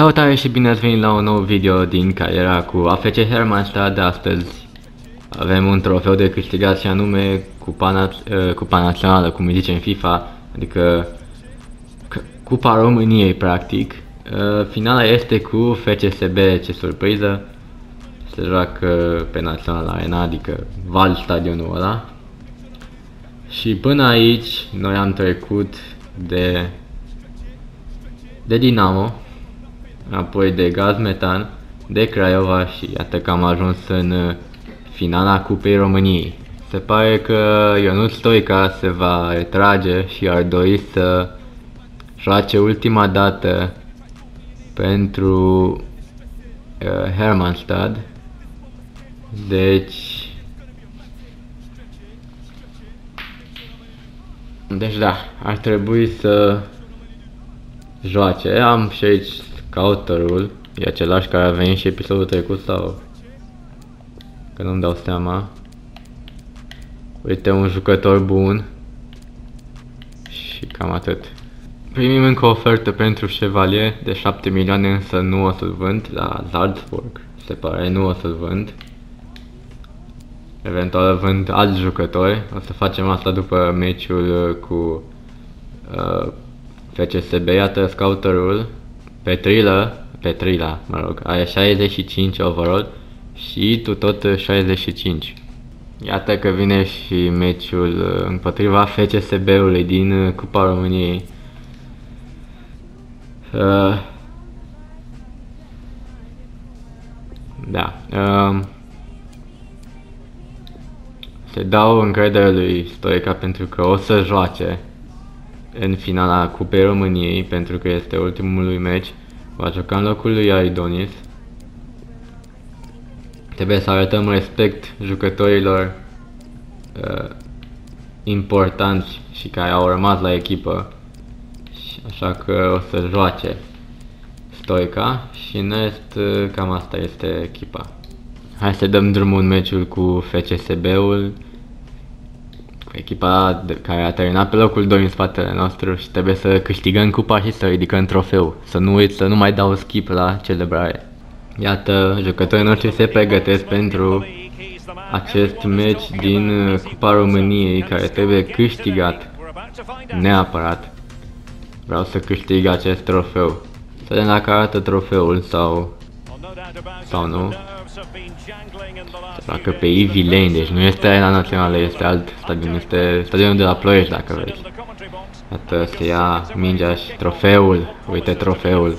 Salutare și bine ați venit la un nou video din cariera cu AFC Hermannstad. Astăzi avem un trofeu de câștigat și anume Cupa, na- uh, Cupa Națională, cum îi zice în FIFA, adică c- Cupa României, practic. Uh, Finala este cu FCSB, ce surpriză. Se joacă pe Național Arena, adică Val stadionul ăla. Și până aici noi am trecut de de Dinamo, apoi de Gaz Metan, de Craiova și iată că am ajuns în uh, finala Cupei României. Se pare că Ionut Stoica se va retrage și ar dori să joace ultima dată pentru uh, Hermannstad. Deci Deci da, ar trebui să joace. Am și aici scouterul. E același care a venit și episodul trecut sau... Că nu-mi dau seama. Uite un jucător bun. Și cam atât. Primim încă o ofertă pentru Chevalier de 7 milioane, însă nu o să-l vând la Salzburg. Se pare, nu o să-l vând. Eventual vând alți jucători. O să facem asta după meciul uh, cu uh, FCSB. Iată scouterul. Petrilă, Petrila, mă rog, are 65 overall și tu tot 65. Iată că vine și meciul uh, împotriva FCSB-ului din uh, Cupa României. Uh, da. Uh, se dau încredere lui Stoica pentru că o să joace în finala Cupei României pentru că este ultimul lui meci. Va juca în locul lui Aridonis. Trebuie să arătăm respect jucătorilor uh, importanți și care au rămas la echipă. Și Așa că o să joace Stoica și în rest uh, cam asta este echipa. Hai să dăm drumul în meciul cu FCSB-ul, cu echipa de, care a terminat pe locul 2 în spatele nostru și trebuie să câștigăm cupa și să ridicăm trofeu. Să nu uit să nu mai dau skip la celebrare. Iată, jucătorii noștri se pregătesc pentru acest meci din uh, Cupa României care trebuie câștigat neapărat. Vreau să câștig acest trofeu. Să vedem dacă arată trofeul sau sau nu. Dacă pe Ivy Lane, deci nu este arena națională, este alt stadion, este stadionul de la Ploiești dacă vreți. Iată se ia mingea și trofeul, uite trofeul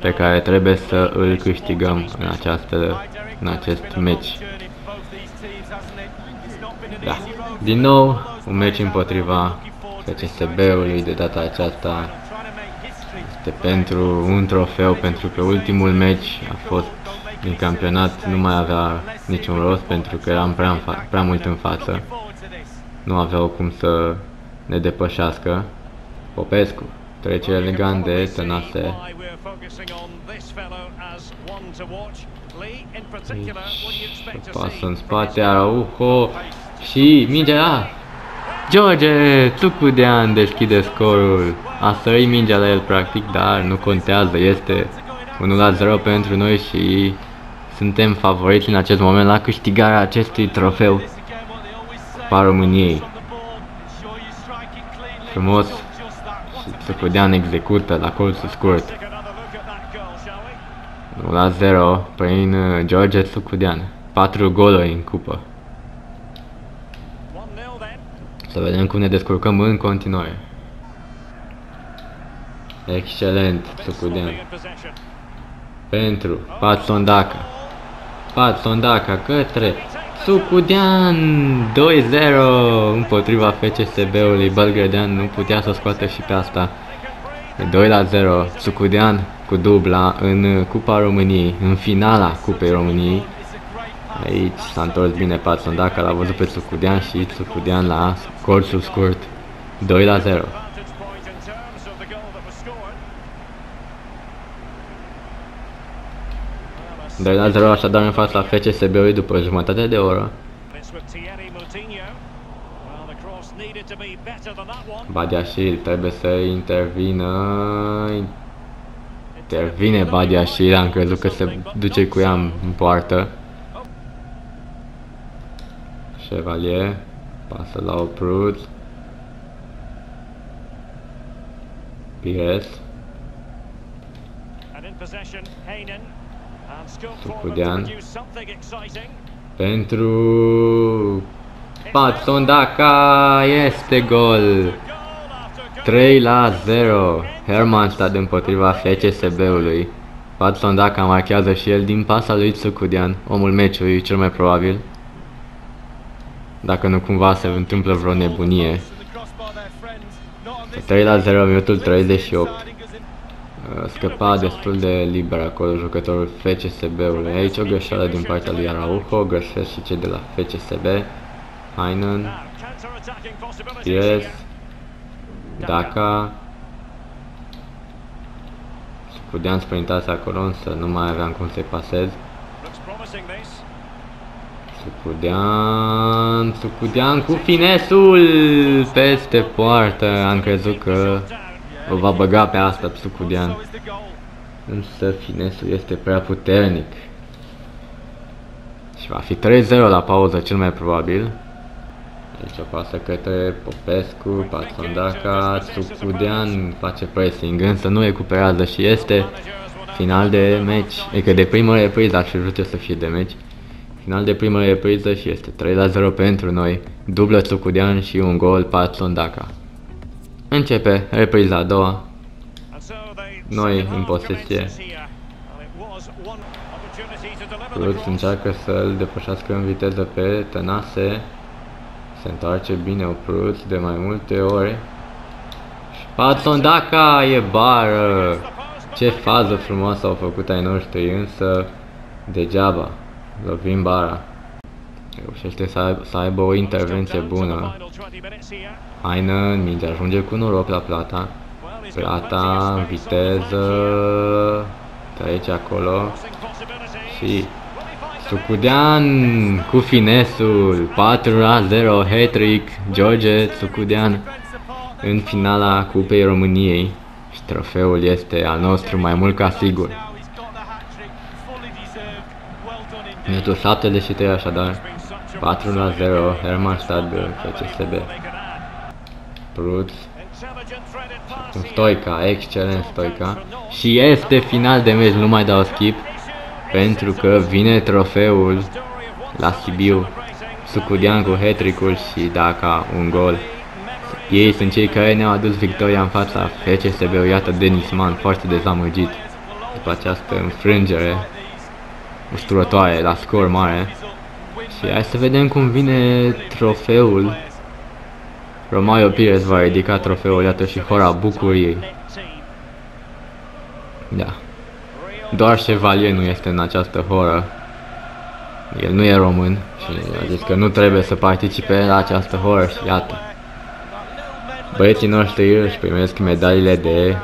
pe care trebuie să îl câștigăm în, această, în acest meci. Da. Din nou, un meci împotriva FCSB-ului, de data aceasta este pentru un trofeu, pentru că ultimul meci a fost din campionat, nu mai avea niciun rost pentru că eram prea, în fa- prea mult în față. Nu aveau cum să ne depășească. Popescu trece elegant de Tănase. Pasă în spate, Araujo și mingea George Tucudean deschide scorul. A sărit mingea la el practic, dar nu contează, este 1 la 0 pentru noi și suntem favoriți în acest moment la câștigarea acestui trofeu Cupa României. Frumos și Tucudean execută la colțul scurt. 1 la 0 prin uh, George Tucudean. 4 goluri în cupă. Să vedem cum ne descurcăm în continuare. Excelent, Tucudean. Pentru Patson Daca. Patson Daca către Sucudean 2-0 împotriva FCSB-ului Belgradean nu putea să o scoată și pe asta. 2 la 0 Sucudean cu dubla în Cupa României în finala Cupei României. Aici s-a întors bine Patson Daca l-a văzut pe Sucudean și Sucudean la colțul scurt. 2 la 0 2 la 0 așadar în fața FCSB-ului după jumătate de oră. Badiașil trebuie să intervină. Intervine Badia și am crezut că se duce cu ea în în poartă. Chevalier, pasă la Oprut. Pires, And in possession, Hainan. And scope Sukudian. forward to produce something exciting. pentru Patson Daka este gol. Goal after goal. 3 la 0. Hermannstad împotriva FCSB-ului. Patson Daka marchează și el din pasa lui Tsukudian, omul meciului cel mai probabil. Dacă nu cumva se întâmplă vreo nebunie. 3 la 0, minutul 38. Uh, Scăpa destul de liber acolo jucătorul FCSB-ului. Aici o greșeală din partea lui Araujo, greșesc și cei de la FCSB. Hainan, Now, counter-attacking possibilities Yes, here. Daka. Puteam sprintase acolo, însă nu mai aveam cum să-i pasez. Looks promising this. Sucudean, Sucudean cu finesul peste poartă. Am crezut că o va băga pe asta Sucudean. Însă finesul este prea puternic. Și va fi 3-0 la pauză cel mai probabil. Aici o pasă către Popescu, Patsondaca, Sucudean face pressing, însă nu recuperează și este final de meci. E că de primă repriză aș fi vrut eu să fie de meci. Final de primă repriză și este 3 la 0 pentru noi. Dublă Sucudean și un gol Patsondaca. Începe repriza a doua. And so they Noi set în it posesie. commences here. And it was one opportunity to deliver the Cruz cross. încearcă să-l depășească în viteză pe Tănase. Se întoarce bine Opruț de mai multe ori. Și Patson Daka e bară! Ce fază frumoasă au făcut ai noștri, însă degeaba. Lovim bara. Reușește să aibă, să aibă o intervenție bună. Haină, minge ajunge cu noroc la plata. Plata, în viteză, trece acolo. Și Sucudean cu finesul 4 la 0 hat-trick George Sucudean în finala Cupei României și trofeul este al nostru mai mult ca sigur. Minutul 73 așadar 4 la 0 Hermannstad FCSB Prut un Stoica, excelent Stoica. Și este final de meci, nu mai dau skip pentru că vine trofeul la Sibiu. Sucudian cu hat și Daca un gol. Ei sunt cei care ne-au adus victoria în fața FCSB-ului, iată Denis Man foarte dezamăgit după această înfrângere usturătoare la scor mare. Și hai să vedem cum vine trofeul. Romario Pires va ridica trofeul, iată și hora bucuriei. Da. Doar Chevalier nu este în această horă. El nu e român și a zis că nu trebuie să participe la această horă și iată. Băieții noștri își primesc medaliile de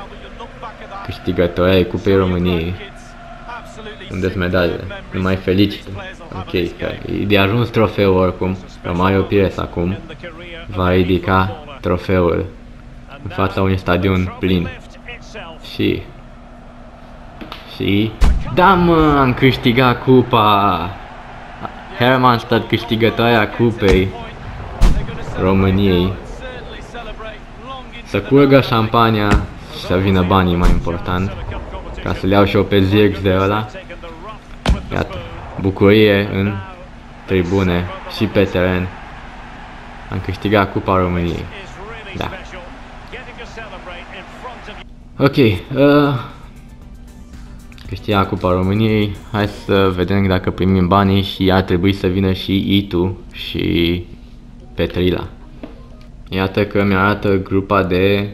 câștigători ai Cupei României. Unde sunt medaliile? Nu mai felicită. Ok, că e de ajuns trofeul oricum. Romario Pires acum va ridica trofeul în fața unui stadion plin. Și... Și... Da mă, am câștigat cupa! Hermannstad câștigătoarea cupei României. Să curgă șampania și să vină banii mai important. Ca să le iau și eu pe Zirx de ăla. Iată, bucurie în tribune și pe teren. Am câștigat Cupa României. Da. Ok, uh, câștiga Cupa României. Hai să vedem dacă primim banii și ar trebui să vină și Itu și Petrila. Iată că mi-arată grupa de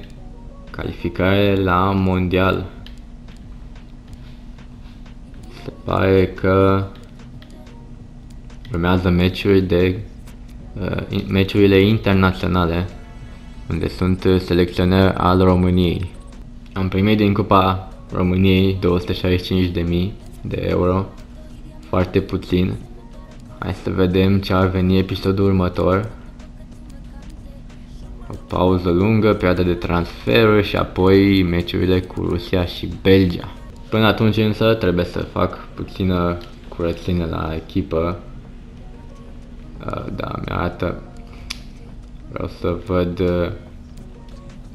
calificare la mondial. Se pare că urmează meciuri de uh, meciurile internaționale unde sunt selecționer al României. Am primit din Cupa României 265.000 de euro, foarte puțin. Hai să vedem ce ar veni episodul următor. O pauză lungă, perioada de transferuri și apoi meciurile cu Rusia și Belgia. Până atunci însă trebuie să fac puțină curățenie la echipă. Uh, da, mi-arată... Vreau să văd uh,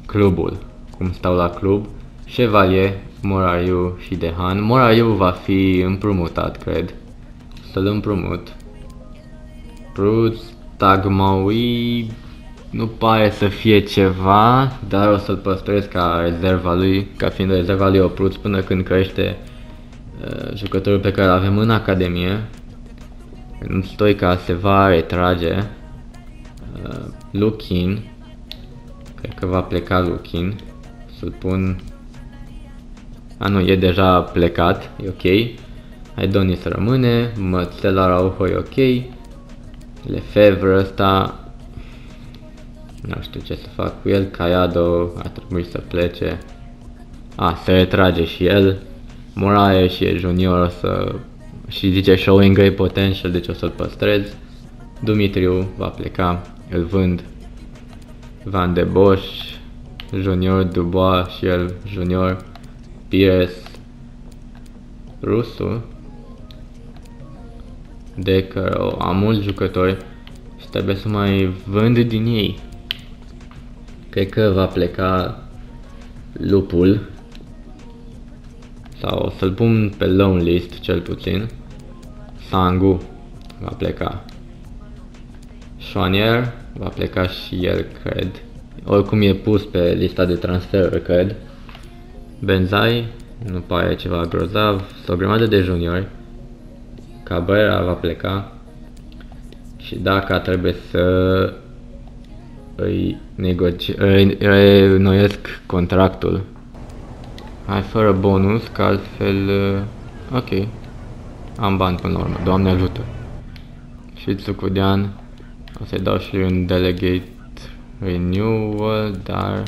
clubul, cum stau la club. Chevalier, Morariu și Dehan. Morariu va fi împrumutat, cred. Să-l împrumut. Bruce Tagmaui nu pare să fie ceva, dar o să-l păstrez ca rezerva lui, ca fiind rezerva lui Opruț până când crește uh, jucătorul pe care îl avem în academie. În Stoica se va retrage. Uh, Lukin, cred că va pleca Lukin, să-l pun... A, nu, e deja plecat, e ok. Aidoni să rămâne, Mățela Rauho e ok. Lefevre ăsta nu știu ce să fac cu el, Caiado a trebuit să plece. A, se retrage și el. Moraes și e junior să... Și zice showing great potential, deci o să-l păstrez. Dumitriu va pleca, îl vând. Van de Bosch, junior, Dubois și el junior. Pires, Rusu. Decker, am mulți jucători și trebuie să mai vând din ei. Cred că va pleca lupul sau o să-l pun pe loan list cel puțin. Sangu va pleca. Schwanier va pleca și el, cred. Oricum e pus pe lista de transfer, cred. Benzai nu pare ceva grozav. Sau o grămadă de juniori. Cabrera va pleca. Și dacă trebuie să îi, negoci- îi renoiesc contractul. Hai fără bonus, că altfel... Uh, ok. Am bani până la urmă, Doamne ajută. Și Tsukudian, o să-i dau și un delegate renewal, dar...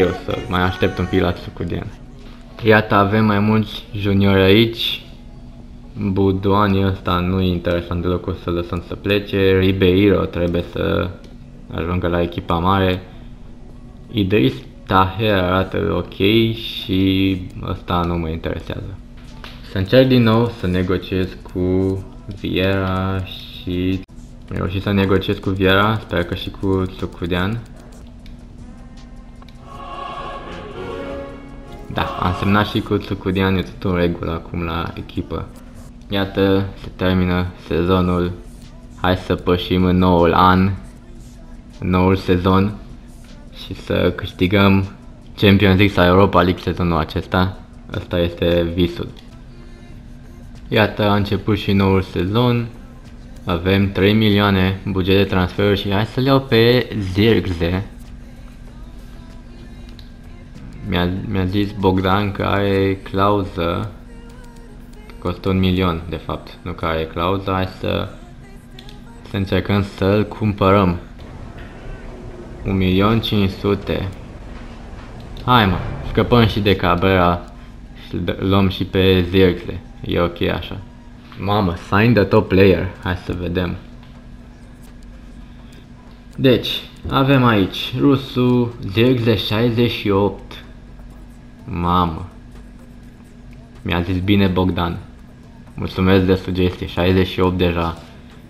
o să mai aștept un pic la Tsukudian. Iată, avem mai mulți juniori aici. Buduani ăsta nu e interesant deloc, o să lăsăm să plece. Ribeiro trebuie să ajungă la echipa mare. Idris Taher arată ok și ăsta nu mă interesează. Să încerc din nou să negociez cu Viera și... Am reușit să negociez cu Viera, sper că și cu Tsukudian. Da, am semnat și cu Tsukudian, e tot în regulă acum la echipă. Iată, se termină sezonul. Hai să pășim în noul an, în noul sezon și să câștigăm Champions League sau Europa League sezonul acesta. Asta este visul. Iată, a început și noul sezon. Avem 3 milioane buget de transfer și hai să-l iau pe Zirgze. Mi-a, mi-a zis Bogdan că are clauză Costă un milion, de fapt, nu că are clauză, hai să, să încercăm să-l cumpărăm. 1 milion 500. Hai mă, scăpăm și de Cabrera și luăm și pe Zirkle. E ok așa. Mamă, sign the top player. Hai să vedem. Deci, avem aici Rusu Zirkle 68. Mamă. Mi-a zis bine Bogdan. Mulțumesc de sugestie, 68 deja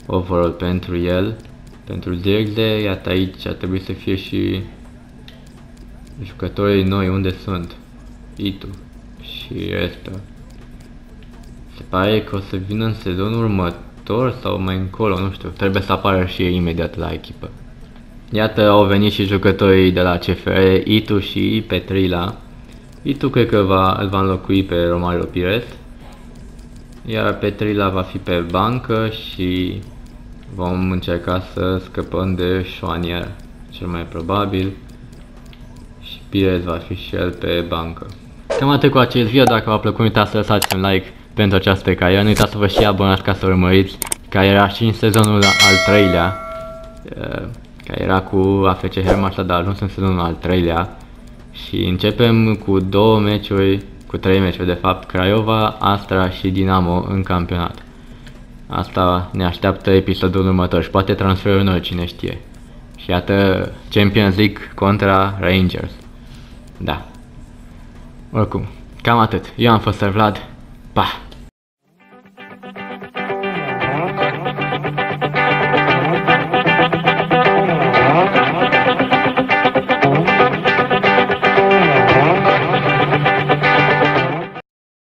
overall pentru el. Pentru Zirgze, iată aici ar trebui să fie și jucătorii noi, unde sunt? Itu și ăsta. Se pare că o să vină în sezonul următor sau mai încolo, nu știu, trebuie să apară și ei imediat la echipă. Iată, au venit și jucătorii de la CFR, Itu și Petrila. Itu cred că va, îl va înlocui pe Romario Pires. Iar Petrila va fi pe bancă și vom încerca să scăpăm de Șoanier, cel mai probabil. Și Pires va fi și el pe bancă. Cam atât cu acest video, dacă v-a plăcut, nu uitați să lăsați un like pentru această carieră, nu uitați să vă și abonați ca să urmăriți cariera și în sezonul al treilea, eh, care era cu AFC Hermannstadt, dar a ajuns în sezonul al treilea. Și începem cu două meciuri cu trei meciuri de fapt, Craiova, Astra și Dinamo în campionat. Asta ne așteaptă episodul următor și poate transferul nou, cine știe. Și iată Champions League contra Rangers. Da. Oricum, cam atât. Eu am fost Vlad. Pa!